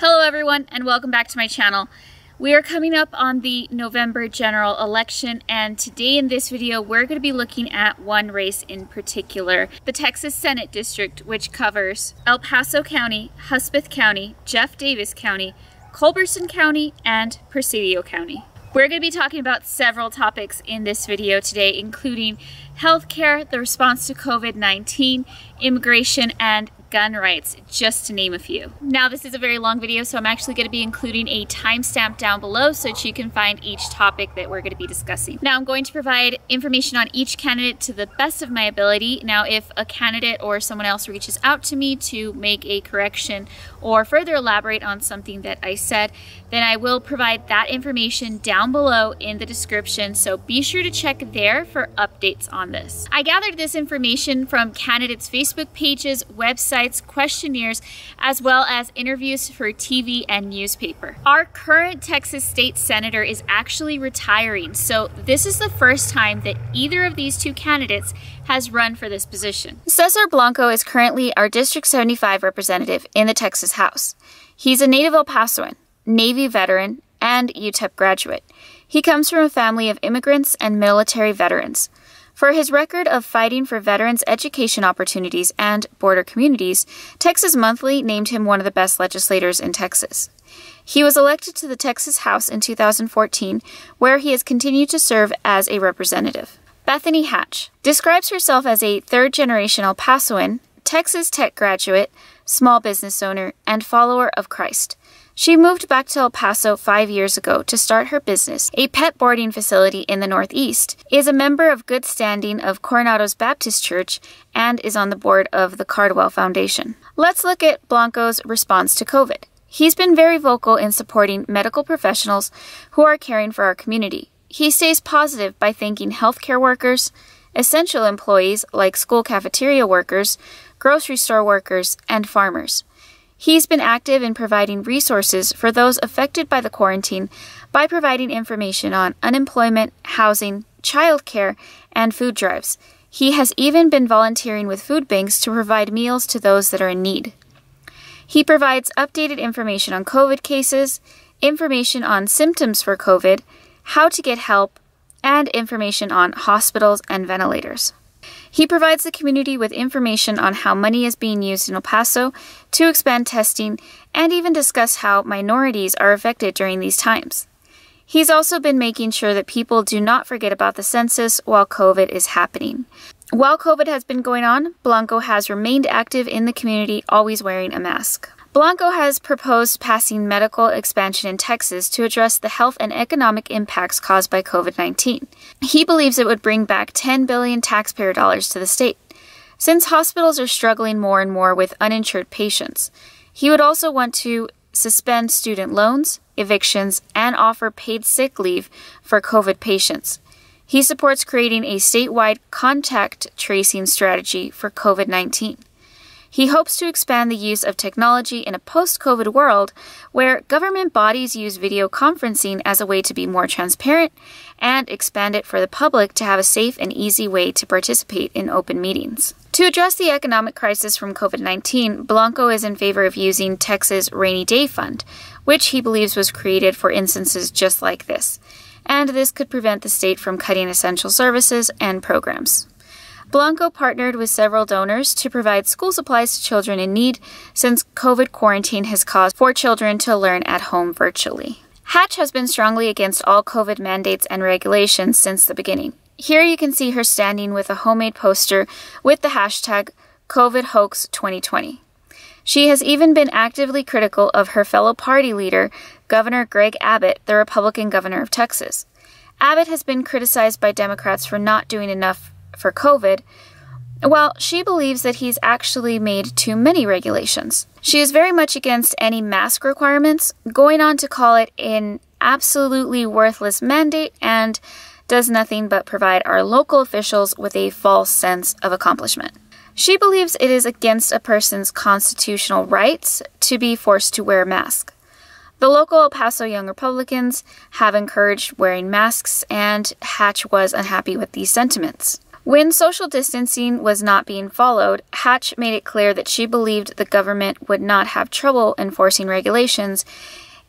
Hello everyone and welcome back to my channel. We are coming up on the November general election and today in this video we're going to be looking at one race in particular, the Texas Senate District which covers El Paso County, Hudspeth County, Jeff Davis County, Culberson County, and Presidio County. We're going to be talking about several topics in this video today, including healthcare, the response to COVID-19, immigration, and gun rights, just to name a few. Now this is a very long video, so I'm actually going to be including a timestamp down below so that you can find each topic that we're going to be discussing. Now I'm going to provide information on each candidate to the best of my ability. Now if a candidate or someone else reaches out to me to make a correction or further elaborate on something that I said, then I will provide that information down below in the description, so be sure to check there for updates on this. I gathered this information from candidates' Facebook pages, websites, questionnaires, as well as interviews for TV and newspaper. Our current Texas state senator is actually retiring, so this is the first time that either of these two candidates has run for this position. Cesar Blanco is currently our District 75 representative in the Texas House. He's a native El Pasoan, Navy veteran, and UTEP graduate. He comes from a family of immigrants and military veterans. For his record of fighting for veterans' education opportunities and border communities, Texas Monthly named him one of the best legislators in Texas. He was elected to the Texas House in 2014, where he has continued to serve as a representative. Bethany Hatch describes herself as a third generation El Pasoan, Texas Tech graduate, small business owner, and follower of Christ. She moved back to El Paso five years ago to start her business, a pet boarding facility in the Northeast, is a member of good standing of Coronados Baptist Church, and is on the board of the Cardwell Foundation. Let's look at Blanco's response to COVID. He's been very vocal in supporting medical professionals who are caring for our community. He stays positive by thanking healthcare workers, essential employees like school cafeteria workers, grocery store workers, and farmers. He's been active in providing resources for those affected by the quarantine by providing information on unemployment, housing, childcare, and food drives. He has even been volunteering with food banks to provide meals to those that are in need. He provides updated information on COVID cases, information on symptoms for COVID, how to get help, and information on hospitals and ventilators. He provides the community with information on how money is being used in El Paso to expand testing and even discuss how minorities are affected during these times. He's also been making sure that people do not forget about the census while COVID is happening. While COVID has been going on, Blanco has remained active in the community, always wearing a mask. Blanco has proposed passing Medicaid expansion in Texas to address the health and economic impacts caused by COVID 19. He believes it would bring back 10 billion taxpayer dollars to the state. Since hospitals are struggling more and more with uninsured patients, he would also want to suspend student loans, evictions, and offer paid sick leave for COVID patients. He supports creating a statewide contact tracing strategy for COVID 19. He hopes to expand the use of technology in a post COVID world where government bodies use video conferencing as a way to be more transparent and expand it for the public to have a safe and easy way to participate in open meetings. To address the economic crisis from COVID 19, Blanco is in favor of using Texas Rainy Day Fund, which he believes was created for instances just like this, and this could prevent the state from cutting essential services and programs. Blanco partnered with several donors to provide school supplies to children in need since COVID quarantine has caused for children to learn at home virtually. Hatch has been strongly against all COVID mandates and regulations since the beginning. Here you can see her standing with a homemade poster with the hashtag COVIDHoax2020. She has even been actively critical of her fellow party leader, Governor Greg Abbott, the Republican governor of Texas. Abbott has been criticized by Democrats for not doing enough for COVID, well, she believes that he's actually made too many regulations. She is very much against any mask requirements, going on to call it an absolutely worthless mandate and does nothing but provide our local officials with a false sense of accomplishment. She believes it is against a person's constitutional rights to be forced to wear a mask. The local El Paso Young Republicans have encouraged wearing masks, and Hatch was unhappy with these sentiments. When social distancing was not being followed, Hatch made it clear that she believed the government would not have trouble enforcing regulations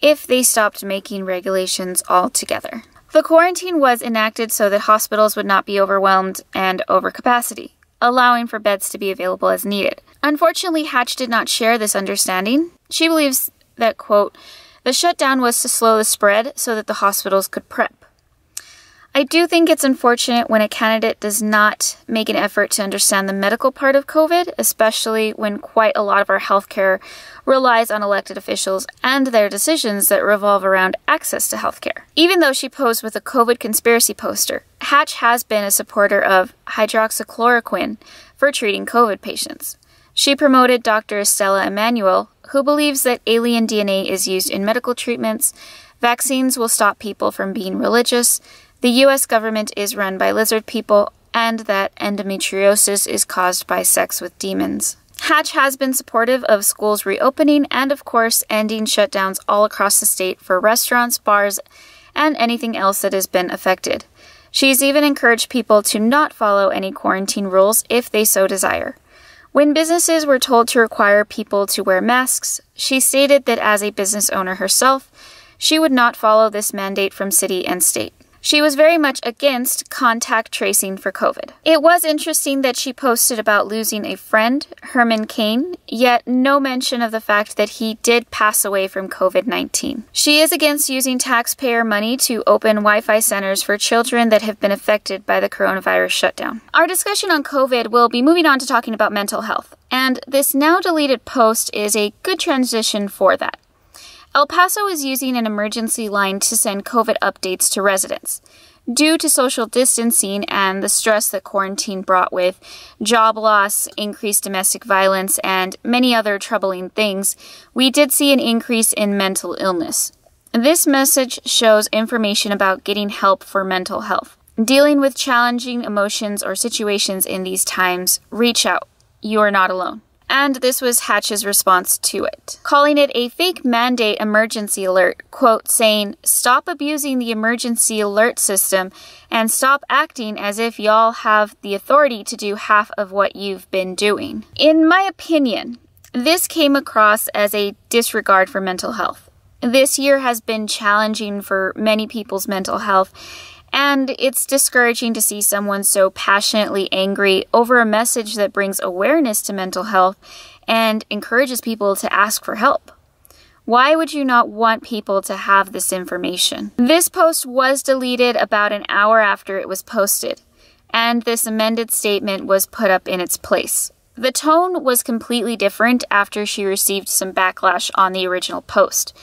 if they stopped making regulations altogether. The quarantine was enacted so that hospitals would not be overwhelmed and overcapacity, allowing for beds to be available as needed. Unfortunately, Hatch did not share this understanding. She believes that, quote, the shutdown was to slow the spread so that the hospitals could prep. I do think it's unfortunate when a candidate does not make an effort to understand the medical part of COVID, especially when quite a lot of our healthcare relies on elected officials and their decisions that revolve around access to healthcare. Even though she posed with a COVID conspiracy poster, Hatch has been a supporter of hydroxychloroquine for treating COVID patients. She promoted Dr. Stella Immanuel, who believes that alien DNA is used in medical treatments, vaccines will stop people from being religious, the US government is run by lizard people, and that endometriosis is caused by sex with demons. Hatch has been supportive of schools reopening and, of course, ending shutdowns all across the state for restaurants, bars, and anything else that has been affected. She's even encouraged people to not follow any quarantine rules if they so desire. When businesses were told to require people to wear masks, she stated that as a business owner herself, she would not follow this mandate from city and state. She was very much against contact tracing for COVID. It was interesting that she posted about losing a friend, Herman Cain, yet no mention of the fact that he did pass away from COVID 19. She is against using taxpayer money to open Wi Fi centers for children that have been affected by the coronavirus shutdown. Our discussion on COVID will be moving on to talking about mental health, and this now deleted post is a good transition for that. El Paso is using an emergency line to send COVID updates to residents. Due to social distancing and the stress that quarantine brought with job loss, increased domestic violence, and many other troubling things, we did see an increase in mental illness. This message shows information about getting help for mental health. Dealing with challenging emotions or situations in these times, reach out. You are not alone and this was Hatch's response to it, calling it a fake mandate emergency alert, quote, saying, Stop abusing the emergency alert system and stop acting as if y'all have the authority to do half of what you've been doing. In my opinion, this came across as a disregard for mental health. This year has been challenging for many people's mental health and it's discouraging to see someone so passionately angry over a message that brings awareness to mental health and encourages people to ask for help. Why would you not want people to have this information? This post was deleted about an hour after it was posted, and this amended statement was put up in its place. The tone was completely different after she received some backlash on the original post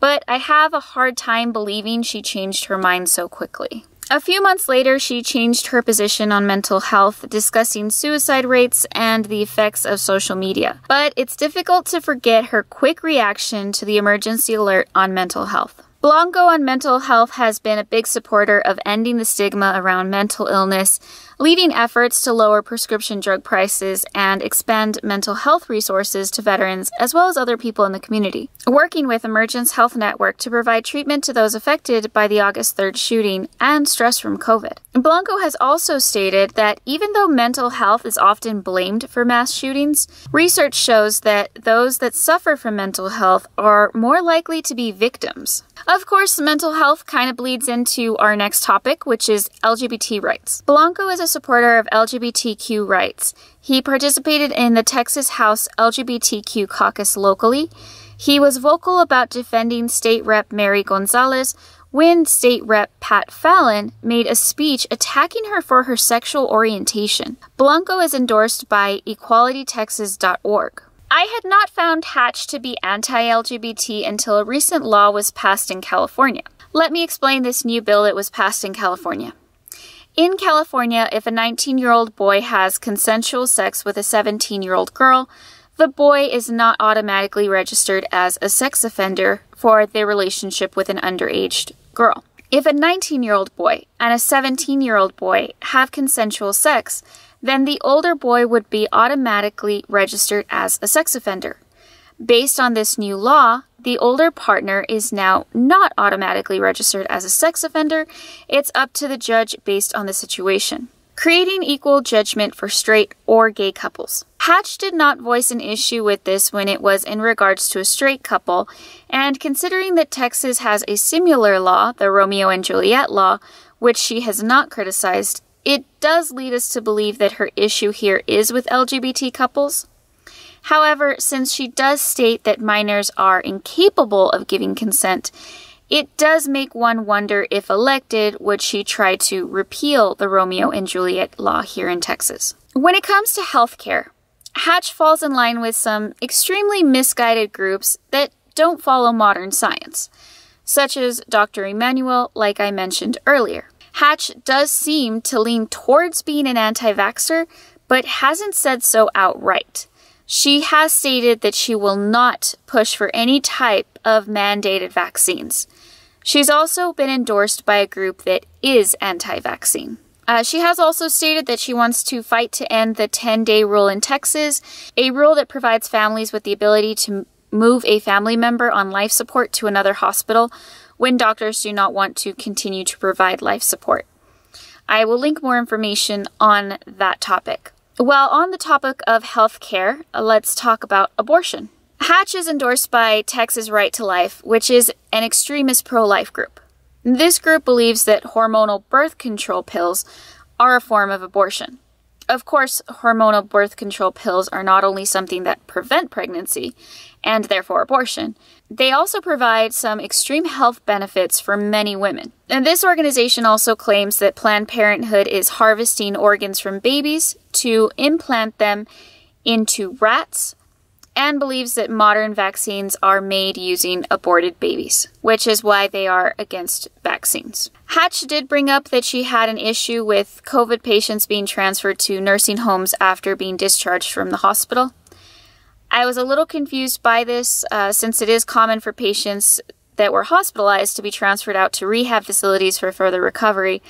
but I have a hard time believing she changed her mind so quickly. A few months later, she changed her position on mental health, discussing suicide rates and the effects of social media. But it's difficult to forget her quick reaction to the emergency alert on mental health. Blanco on mental health has been a big supporter of ending the stigma around mental illness, leading efforts to lower prescription drug prices and expand mental health resources to veterans as well as other people in the community. Working with Emergence Health Network to provide treatment to those affected by the August 3rd shooting and stress from COVID. Blanco has also stated that even though mental health is often blamed for mass shootings, research shows that those that suffer from mental health are more likely to be victims. Of course, mental health kind of bleeds into our next topic, which is LGBT rights. Blanco is a supporter of LGBTQ rights. He participated in the Texas House LGBTQ caucus locally. He was vocal about defending State Rep Mary Gonzalez when State Rep Pat Fallon made a speech attacking her for her sexual orientation. Blanco is endorsed by equalitytexas.org. I had not found Hatch to be anti LGBT until a recent law was passed in California. Let me explain this new bill that was passed in California. In California, if a 19 year old boy has consensual sex with a 17 year old girl, the boy is not automatically registered as a sex offender for their relationship with an underage girl. If a 19 year old boy and a 17 year old boy have consensual sex, then the older boy would be automatically registered as a sex offender. Based on this new law, the older partner is now not automatically registered as a sex offender. It's up to the judge based on the situation. creating equal judgment for straight or gay couples. Hatch did not voice an issue with this when it was in regards to a straight couple, and considering that Texas has a similar law, the Romeo and Juliet law, which she has not criticized, it does lead us to believe that her issue here is with LGBT couples. However, since she does state that minors are incapable of giving consent, it does make one wonder if elected, would she try to repeal the Romeo and Juliet law here in Texas. When it comes to healthcare, Hatch falls in line with some extremely misguided groups that don't follow modern science, such as Dr. Immanuel, like I mentioned earlier. Hatch does seem to lean towards being an anti vaxxer, but hasn't said so outright. She has stated that she will not push for any type of mandated vaccines. She's also been endorsed by a group that is anti vaccine. Uh, she has also stated that she wants to fight to end the 10 day rule in Texas, a rule that provides families with the ability to move a family member on life support to another hospital when doctors do not want to continue to provide life support. I will link more information on that topic. While on the topic of health care, let's talk about abortion. Hatch is endorsed by Texas Right to Life, which is an extremist pro life group. This group believes that hormonal birth control pills are a form of abortion. Of course, hormonal birth control pills are not only something that prevent pregnancy and therefore abortion, they also provide some extreme health benefits for many women. And this organization also claims that Planned Parenthood is harvesting organs from babies to implant them into rats and believes that modern vaccines are made using aborted babies, which is why they are against vaccines. Hatch did bring up that she had an issue with COVID patients being transferred to nursing homes after being discharged from the hospital. I was a little confused by this uh, since it is common for patients that were hospitalized to be transferred out to rehab facilities for further recovery.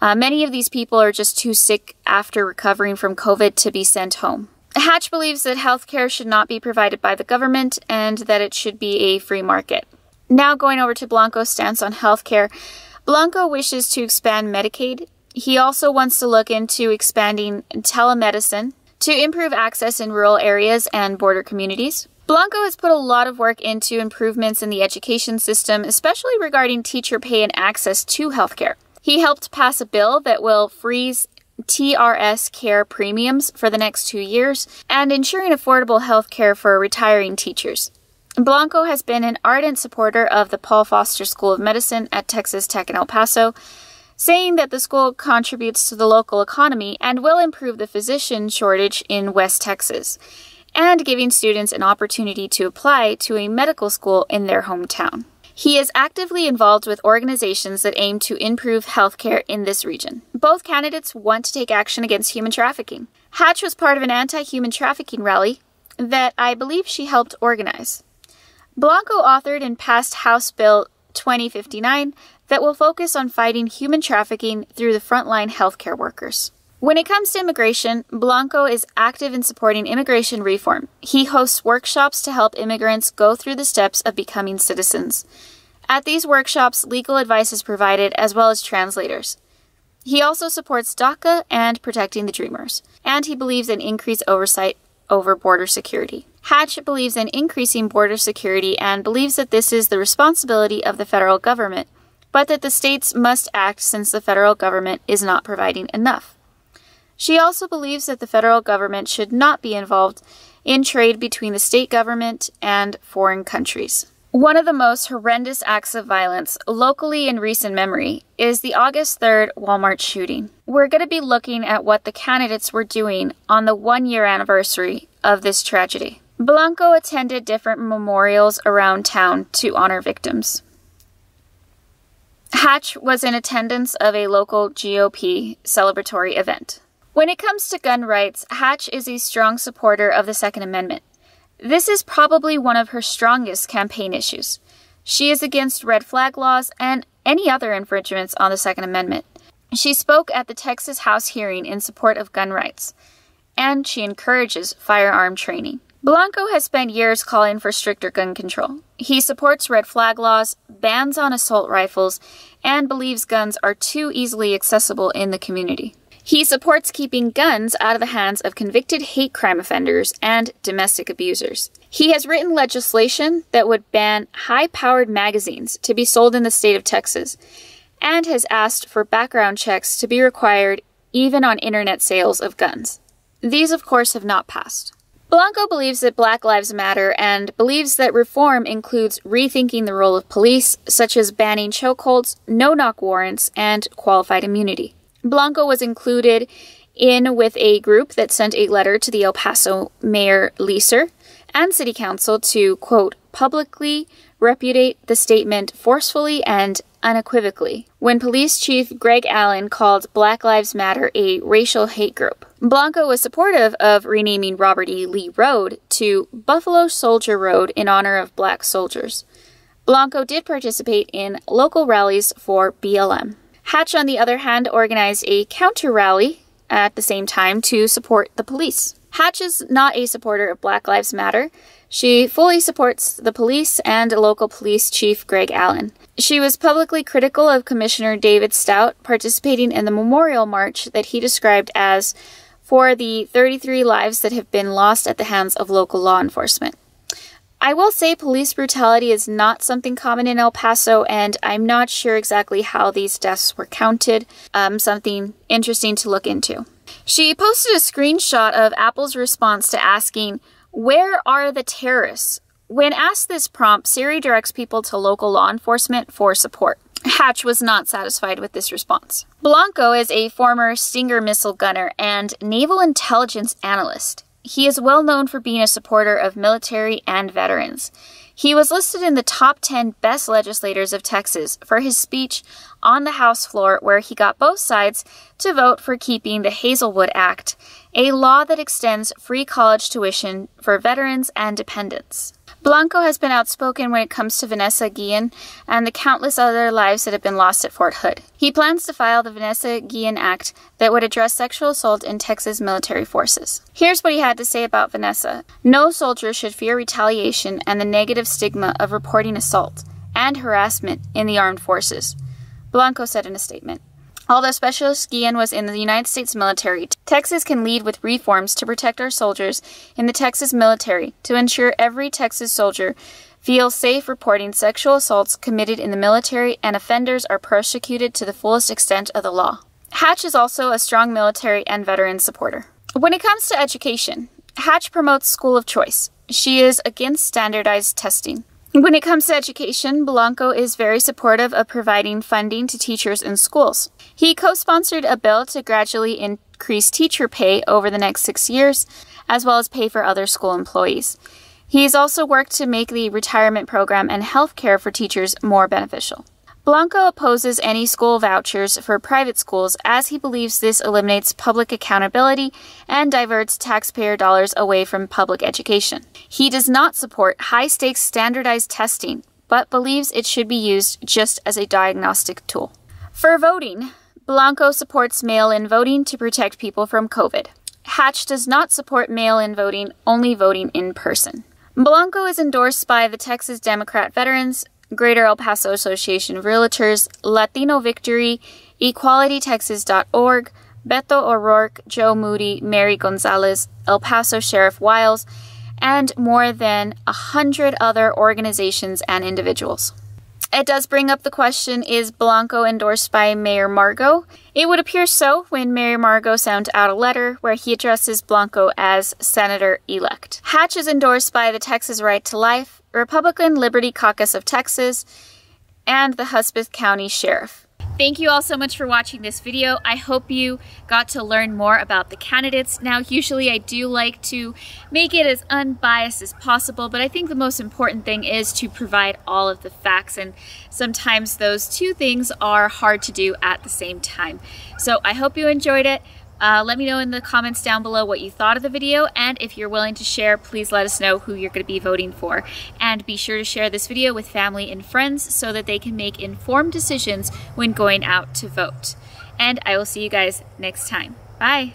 Uh, many of these people are just too sick after recovering from COVID to be sent home. Hatch believes that healthcare should not be provided by the government and that it should be a free market. Now, going over to Blanco's stance on healthcare, Blanco wishes to expand Medicaid. He also wants to look into expanding telemedicine to improve access in rural areas and border communities. Blanco has put a lot of work into improvements in the education system, especially regarding teacher pay and access to healthcare. He helped pass a bill that will freeze TRS care premiums for the next two years and ensuring affordable health care for retiring teachers. Blanco has been an ardent supporter of the Paul Foster School of Medicine at Texas Tech in El Paso, saying that the school contributes to the local economy and will improve the physician shortage in West Texas, and giving students an opportunity to apply to a medical school in their hometown. He is actively involved with organizations that aim to improve healthcare in this region. Both candidates want to take action against human trafficking. Hatch was part of an anti human trafficking rally that I believe she helped organize. Blanco authored and passed House Bill 2059 that will focus on fighting human trafficking through the frontline healthcare workers. When it comes to immigration, Blanco is active in supporting immigration reform. He hosts workshops to help immigrants go through the steps of becoming citizens. At these workshops, legal advice is provided as well as translators. He also supports DACA and protecting the Dreamers, and he believes in increased oversight over border security. Hatch believes in increasing border security and believes that this is the responsibility of the federal government, but that the states must act since the federal government is not providing enough. She also believes that the federal government should not be involved in trade between the state government and foreign countries. One of the most horrendous acts of violence locally in recent memory is the August 3rd Walmart shooting. We're going to be looking at what the candidates were doing on the one year anniversary of this tragedy. Blanco attended different memorials around town to honor victims. Hatch was in attendance of a local GOP celebratory event. When it comes to gun rights, Hatch is a strong supporter of the Second Amendment. This is probably one of her strongest campaign issues. She is against red flag laws and any other infringements on the Second Amendment. She spoke at the Texas House hearing in support of gun rights, and she encourages firearm training. Blanco has spent years calling for stricter gun control. He supports red flag laws, bans on assault rifles, and believes guns are too easily accessible in the community. He supports keeping guns out of the hands of convicted hate crime offenders and domestic abusers. He has written legislation that would ban high powered magazines to be sold in the state of Texas and has asked for background checks to be required even on internet sales of guns. These, of course, have not passed. Blanco believes that Black Lives Matter and believes that reform includes rethinking the role of police, such as banning chokeholds, no knock warrants, and qualified immunity. Blanco was included in with a group that sent a letter to the El Paso Mayor Leeser and City Council to, quote, publicly repudiate the statement forcefully and unequivocally when Police Chief Greg Allen called Black Lives Matter a racial hate group. Blanco was supportive of renaming Robert E. Lee Road to Buffalo Soldier Road in honor of black soldiers. Blanco did participate in local rallies for BLM. Hatch, on the other hand, organized a counter rally at the same time to support the police. Hatch is not a supporter of Black Lives Matter. She fully supports the police and local police chief Greg Allen. She was publicly critical of Commissioner David Stout participating in the memorial march that he described as for the 33 lives that have been lost at the hands of local law enforcement. I will say police brutality is not something common in El Paso, and I'm not sure exactly how these deaths were counted. Um, something interesting to look into. She posted a screenshot of Apple's response to asking, Where are the terrorists? When asked this prompt, Siri directs people to local law enforcement for support. Hatch was not satisfied with this response. Blanco is a former Stinger missile gunner and naval intelligence analyst. He is well known for being a supporter of military and veterans. He was listed in the top 10 best legislators of Texas for his speech on the House floor, where he got both sides to vote for keeping the Hazlewood Act, a law that extends free college tuition for veterans and dependents. Blanco has been outspoken when it comes to Vanessa Guillen and the countless other lives that have been lost at Fort Hood. He plans to file the Vanessa Guillen Act that would address sexual assault in Texas military forces. Here's what he had to say about Vanessa No soldier should fear retaliation and the negative stigma of reporting assault and harassment in the armed forces, Blanco said in a statement. Although Specialist Guillen was in the United States military, Texas can lead with reforms to protect our soldiers in the Texas military to ensure every Texas soldier feels safe reporting sexual assaults committed in the military and offenders are prosecuted to the fullest extent of the law. Hatch is also a strong military and veteran supporter. When it comes to education, Hatch promotes school of choice. She is against standardized testing. When it comes to education, Blanco is very supportive of providing funding to teachers in schools. He co sponsored a bill to gradually increase teacher pay over the next six years, as well as pay for other school employees. He has also worked to make the retirement program and health care for teachers more beneficial. Blanco opposes any school vouchers for private schools as he believes this eliminates public accountability and diverts taxpayer dollars away from public education. He does not support high stakes standardized testing, but believes it should be used just as a diagnostic tool. For voting, Blanco supports mail in voting to protect people from COVID. Hatch does not support mail in voting, only voting in person. Blanco is endorsed by the Texas Democrat Veterans, Greater El Paso Association of Realtors, Latino Victory, EqualityTexas.org, Beto O'Rourke, Joe Moody, Mary Gonzalez, El Paso Sheriff Wiles, and more than a hundred other organizations and individuals. It does bring up the question is Blanco endorsed by Mayor Margo? It would appear so when Mayor Margo sent out a letter where he addresses Blanco as Senator elect. Hatch is endorsed by the Texas Right to Life, Republican Liberty Caucus of Texas, and the Hudspeth County Sheriff. Thank you all so much for watching this video. I hope you got to learn more about the candidates. Now, usually I do like to make it as unbiased as possible, but I think the most important thing is to provide all of the facts, and sometimes those two things are hard to do at the same time. So I hope you enjoyed it. Uh, let me know in the comments down below what you thought of the video, and if you're willing to share, please let us know who you're going to be voting for. And be sure to share this video with family and friends so that they can make informed decisions when going out to vote. And I will see you guys next time. Bye!